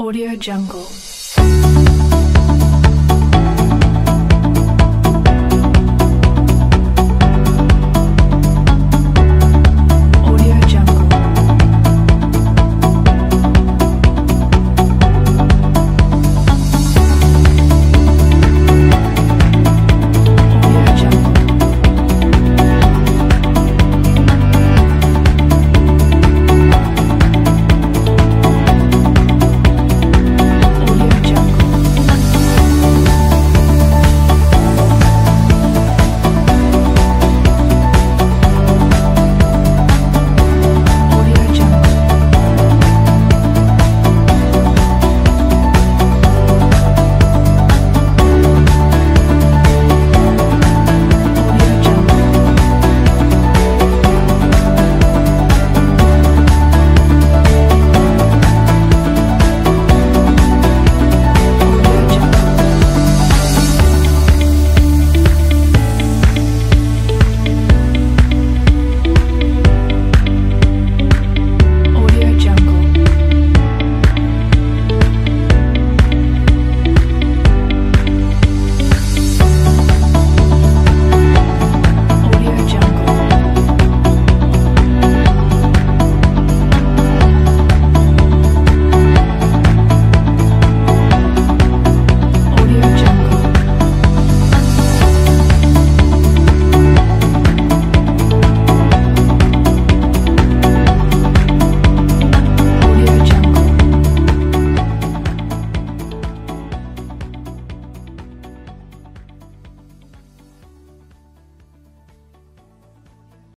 Audio Jungle.